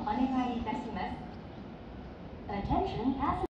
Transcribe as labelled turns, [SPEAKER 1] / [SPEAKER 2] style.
[SPEAKER 1] お願いいたします。Attention passengers.